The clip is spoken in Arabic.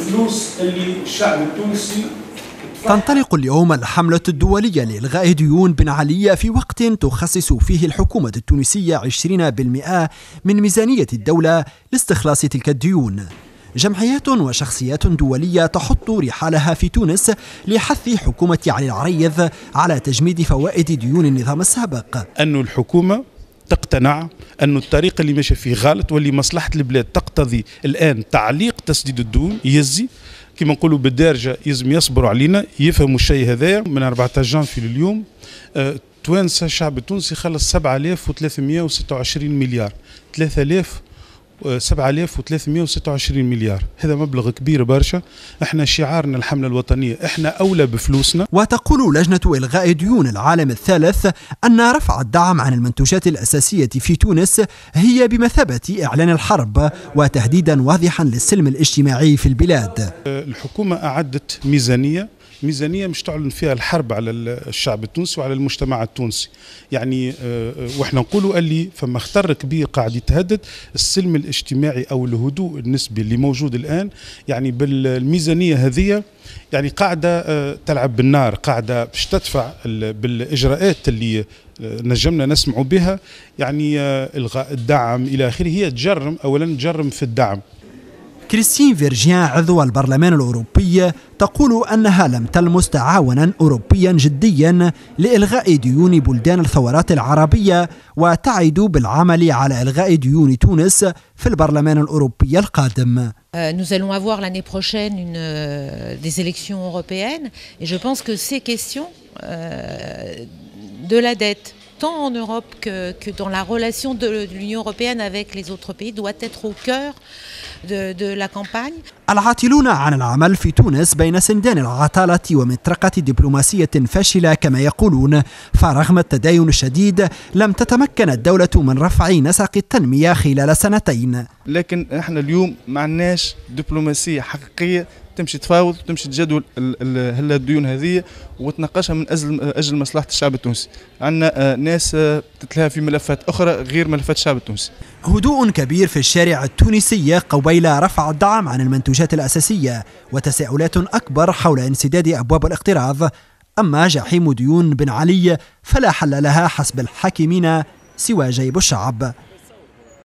فلوس اللي الشعب التونسي تنطلق اليوم الحملة الدولية لإلغاء ديون بن علي في وقت تخصص فيه الحكومة التونسية 20% من ميزانية الدولة لاستخلاص تلك الديون. جمعيات وشخصيات دولية تحط رحالها في تونس لحث حكومة علي العريض على تجميد فوائد ديون النظام السابق. أن الحكومة تقتنع أن الطريق اللي ماشي فيه غلط واللي مصلحة البلاد تقتضي الآن تعليق تسديد الديون يزي. كما نقولوا بالدارجة يلزم يصبروا علينا يفهموا الشيء هذايا. من 14 جانفي لليوم أه توانسة الشعب التونسي خلص 7326 مليار. 3000 7326 مليار. هذا مبلغ كبير برشا. إحنا شعارنا الحملة الوطنية إحنا أولى بفلوسنا. وتقول لجنة إلغاء ديون العالم الثالث أن رفع الدعم عن المنتوجات الأساسية في تونس هي بمثابة إعلان الحرب وتهديدا واضحا للسلم الاجتماعي في البلاد. الحكومة أعدت ميزانية ميزانية مش تعلن فيها الحرب على الشعب التونسي وعلى المجتمع التونسي. يعني وإحنا نقولوا اللي فما خطر كبير قاعد يتهدد السلم الاجتماعي أو الهدوء النسبي اللي موجود الآن. يعني بالميزانية هذه يعني قاعدة تلعب بالنار قاعدة باش تدفع بالإجراءات اللي نجمنا نسمع بها. يعني إلغاء الدعم إلى آخره هي تجرم اولا تجرم في الدعم. كريستين فيرجيان عضو البرلمان الأوروبي تقول أنها لم تلمس تعاونا أوروبيا جديا لإلغاء ديون بلدان الثورات العربية وتعد بالعمل على إلغاء ديون تونس في البرلمان الأوروبي القادم. Nous allons avoir l'année prochaine une, euh, des élections européennes et je pense que ces questions euh, de la dette tant en Europe que, que dans la relation de, de l'Union européenne avec les autres pays doit être au cœur de, de la campagne. العاطلون عن العمل في تونس بين سندان العطالة ومطرقة دبلوماسية فاشلة كما يقولون فرغم التداين الشديد لم تتمكن الدولة من رفع نسق التنمية خلال سنتين لكن إحنا اليوم ما عندناش دبلوماسية حقيقية تمشي تفاوض وتمشي تجدول الديون هذه وتناقشها من أجل أجل مصلحة الشعب التونسي. عندنا ناس تتلهى في ملفات أخرى غير ملفات الشعب التونسي. هدوء كبير في الشارع التونسي قبيل رفع الدعم عن المنتوجات الأساسية وتساؤلات أكبر حول انسداد أبواب الاقتراض. أما جحيم ديون بن علي فلا حل لها حسب الحاكمين سوى جيب الشعب.